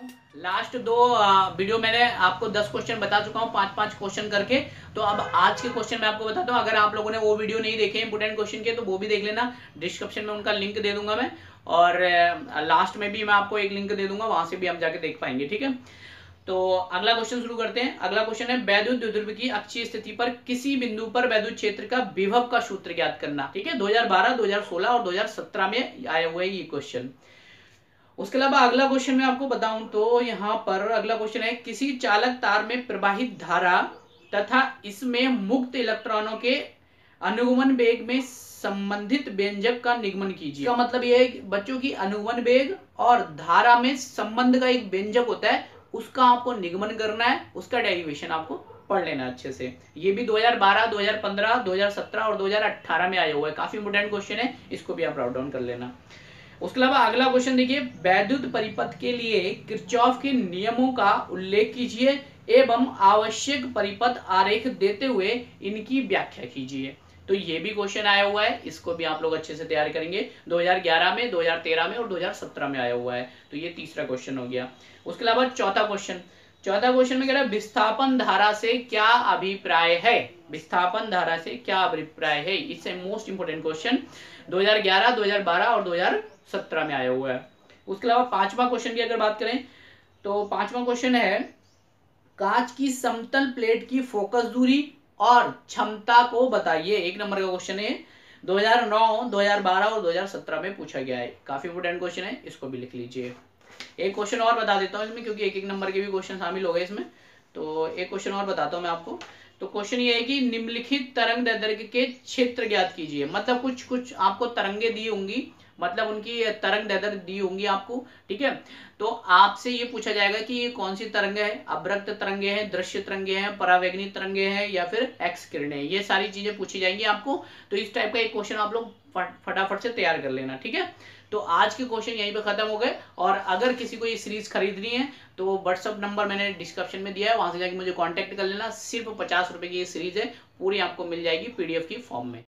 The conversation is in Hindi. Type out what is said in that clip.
लास्ट दो वीडियो मैंने आपको दस क्वेश्चन बता चुका हूँ पाँच पाँच क्वेश्चन करके। तो अब आज के क्वेश्चन मैं आपको बताता हूँ अगर आप लोगों ने वो वीडियो नहीं देखे इंपोर्टेंट क्वेश्चन के तो वो भी देख लेना। डिस्क्रिप्शन में उनका लिंक दे दूँगा मैं। और लास्ट में भी मैं आपको एक लिंक दे दूँगा वहाँ से भी हम जाके देख पाएँगे ठीक है? तो अगला क्वेश्चन शुरू करते हैं। अगला क्वेश्चन है वैद्युत द्विध्रुव की अक्षीय स्थिति पर किसी बिंदु पर वैद्युत क्षेत्र का विभव का सूत्र ज्ञात करना ठीक है? 2012, 2016 और 2017 में आया हुआ है ये क्वेश्चन उसके अलावा अगला क्वेश्चन में आपको बताऊँ तो यहाँ पर अगला क्वेश्चन है किसी चालक तार में प्रवाहित धारा तथा इसमें मुक्त इलेक्ट्रॉनों के अनुगमन वेग में संबंधित व्यंजक का निगमन कीजिए। का मतलब यह है बच्चों की अनुगमन वेग और धारा में संबंध का एक व्यंजक होता है उसका आपको निगमन करना है उसका डेरिवेशन आपको पढ़ लेना अच्छे से। ये भी 2012, 2015, 2017 और 2018 में आया हुआ है। काफ़ी इंपोर्टेंट क्वेश्चन है इसको भी आप राउट डाउन कर लेना। उसके अलावा अगला क्वेश्चन देखिए, वैद्युत परिपथ के लिए किरचॉफ के नियमों का उल्लेख कीजिए एवं आवश्यक परिपथ आरेख देते हुए इनकी व्याख्या कीजिए। तो ये भी क्वेश्चन आया हुआ है, इसको भी आप लोग अच्छे से तैयार करेंगे। 2011 में 2013 में और 2017 में आया हुआ है। तो ये तीसरा क्वेश्चन हो गया। उसके अलावा चौथा क्वेश्चन चौथा क्वेश्चन में कह रहा है विस्थापन धारा से क्या अभिप्राय है? विस्थापन धारा से क्या अभिप्राय है? इससे मोस्ट इंपोर्टेंट क्वेश्चन 2011, 2012 और 2017 में आया हुआ है। उसके अलावा पांचवा क्वेश्चन की अगर बात करें तो पांचवा क्वेश्चन है कांच की समतल प्लेट की फोकस दूरी और क्षमता को बताइए। एक नंबर का क्वेश्चन है। 2009, 2012 और 2017 में पूछा गया है। काफ़ी इंपोर्टेंट क्वेश्चन है इसको भी लिख लीजिए। एक क्वेश्चन और बता देता हूँ इसमें, क्योंकि एक एक नंबर के भी क्वेश्चन शामिल हो गए इसमें। तो एक क्वेश्चन और बताता हूँ मैं आपको। तो क्वेश्चन ये है कि निम्नलिखित तरंग दैर्घ्य के क्षेत्र ज्ञात कीजिए। मतलब कुछ कुछ आपको तरंगे दी होंगी मतलब उनकी तरंग दैर्घ्य दी होंगी आपको, ठीक है? तो आपसे ये पूछा जाएगा कि ये कौन सी तरंग है? अब्रक्त तरंगे हैं, दृश्य तरंगे हैं, परावैग्नि तरंगे हैं या फिर एक्स किरणें ये सारी चीज़ें पूछी जाएँगी आपको। तो इस टाइप का एक क्वेश्चन आप लोग फटाफट से तैयार कर लेना, ठीक है? तो आज के क्वेश्चन यहीं पे खत्म हो गए। और अगर किसी को ये सीरीज़ खरीदनी है तो व्हाट्सअप नंबर मैंने डिस्क्रिप्शन में दिया है। वहाँ से जाके मुझे कांटेक्ट कर लेना। सिर्फ़ पचास रुपए की ये सीरीज़ है। पूरी आपको मिल जाएगी पीडीएफ की फॉर्म में।